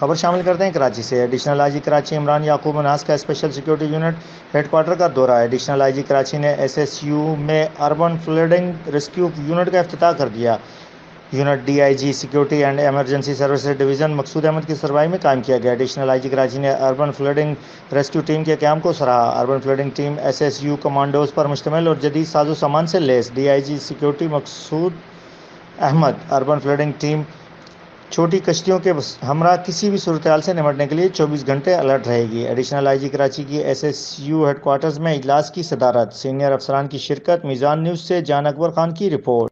खबर शामिल करते हैं कराची से। एडिशनल आईजी कराची इमरान याकूब अनास का स्पेशल सिक्योरिटी यूनिट हेडक्वार्टर का दौरा। एडिशनल आईजी कराची ने एसएसयू में अर्बन फ्लडिंग रेस्क्यू यूनिट का अफ्ताह कर दिया। Unit DIG security and emergency services division Maqsood Ahmed की सरवाई में कायम किया गया। एडिशनल आईजी कराची ने अर्बन फ्लडिंग रेस्क्यू टीम के क्याम को सराहा। Urban flooding team SSU commandos पर मुश्तमिल और जदीद साजो सामान से less. DIG security Maqsood Ahmed urban flooding team छोटी कश्तियों के हमरा किसी भी सूरत से निपटने के लिए 24 घंटे अलर्ट रहेगी। एडिशनल आईजी कराची की एसएसयू हेडक्वार्टर्स में इजलास की सदारत। सीनियर अफसरान की शिरकत। मीज़ान न्यूज़ से जान अकबर खान की रिपोर्ट।